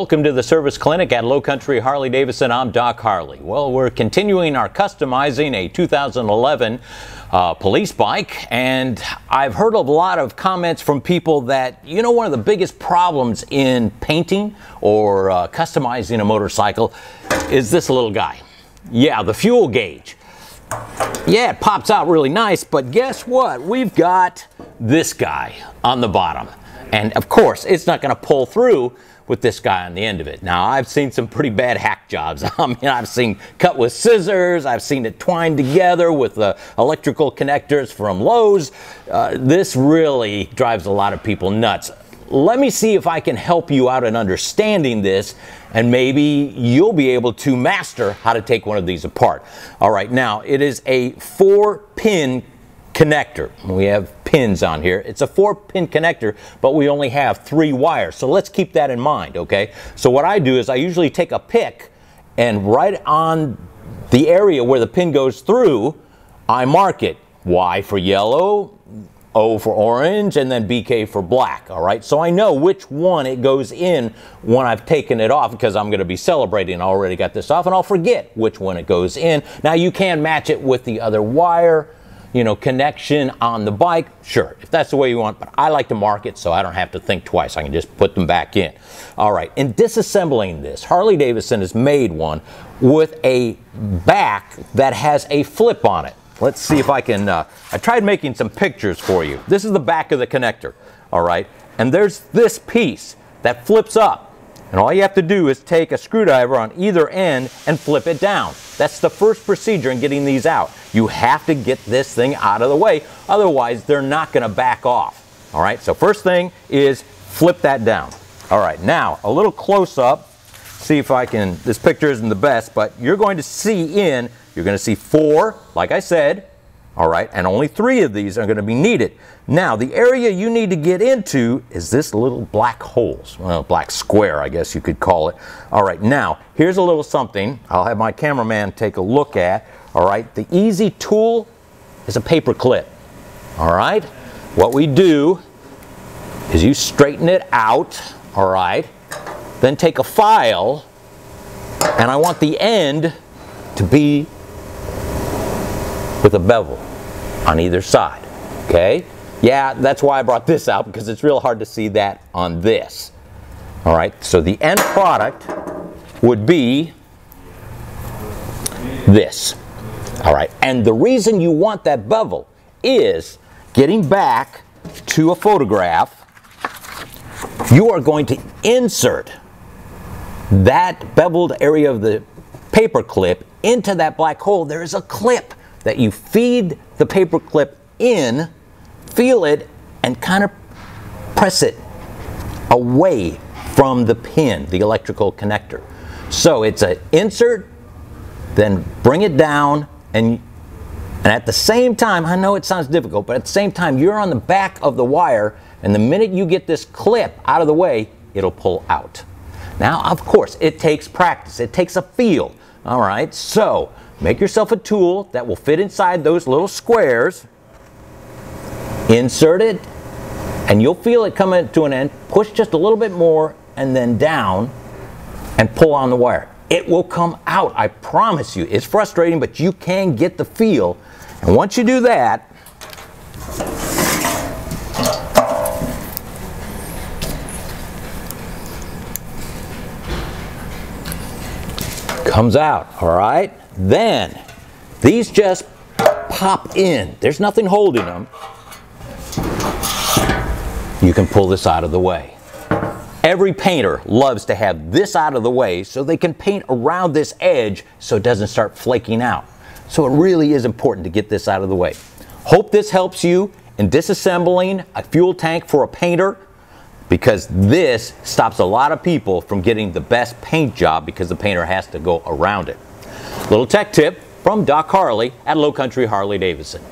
Welcome to the service clinic at Low Country Harley Davidson. I'm Doc Harley. Well, we're continuing our customizing a 2011 uh, police bike, and I've heard a lot of comments from people that, you know, one of the biggest problems in painting or uh, customizing a motorcycle is this little guy. Yeah, the fuel gauge. Yeah, it pops out really nice, but guess what? We've got this guy on the bottom. And of course, it's not going to pull through with this guy on the end of it. Now, I've seen some pretty bad hack jobs. I mean, I've seen cut with scissors. I've seen it twined together with the electrical connectors from Lowe's. Uh, this really drives a lot of people nuts. Let me see if I can help you out in understanding this and maybe you'll be able to master how to take one of these apart. All right, now it is a four pin connector. We have pins on here. It's a four pin connector, but we only have three wires. So let's keep that in mind, okay? So what I do is I usually take a pick and right on the area where the pin goes through, I mark it. Y for yellow, O for orange, and then BK for black, all right? So I know which one it goes in when I've taken it off because I'm gonna be celebrating. I already got this off and I'll forget which one it goes in. Now you can match it with the other wire, you know, connection on the bike, sure, if that's the way you want, but I like to mark it so I don't have to think twice. I can just put them back in. All right, in disassembling this, Harley Davidson has made one with a back that has a flip on it. Let's see if I can, uh, I tried making some pictures for you. This is the back of the connector, all right? And there's this piece that flips up. And all you have to do is take a screwdriver on either end and flip it down. That's the first procedure in getting these out. You have to get this thing out of the way, otherwise they're not gonna back off. All right, so first thing is flip that down. All right, now a little close up, see if I can, this picture isn't the best, but you're going to see in, you're gonna see four, like I said, all right, and only three of these are going to be needed. Now, the area you need to get into is this little black holes, well, black square, I guess you could call it. All right, now, here's a little something I'll have my cameraman take a look at. All right, the easy tool is a paper clip. All right, what we do is you straighten it out, all right, then take a file, and I want the end to be with a bevel on either side, okay? Yeah, that's why I brought this out because it's real hard to see that on this. All right, so the end product would be this. All right, and the reason you want that bevel is getting back to a photograph, you are going to insert that beveled area of the paper clip into that black hole. There is a clip that you feed the paper clip in, feel it, and kind of press it away from the pin, the electrical connector. So it's an insert, then bring it down, and, and at the same time, I know it sounds difficult, but at the same time, you're on the back of the wire, and the minute you get this clip out of the way, it'll pull out. Now, of course, it takes practice. It takes a feel. All right, so Make yourself a tool that will fit inside those little squares. Insert it, and you'll feel it coming to an end. Push just a little bit more and then down and pull on the wire. It will come out, I promise you. It's frustrating, but you can get the feel. And once you do that, comes out, all right? Then, these just pop in. There's nothing holding them. You can pull this out of the way. Every painter loves to have this out of the way so they can paint around this edge so it doesn't start flaking out. So it really is important to get this out of the way. Hope this helps you in disassembling a fuel tank for a painter because this stops a lot of people from getting the best paint job because the painter has to go around it. Little tech tip from Doc Harley at Low Country Harley Davidson.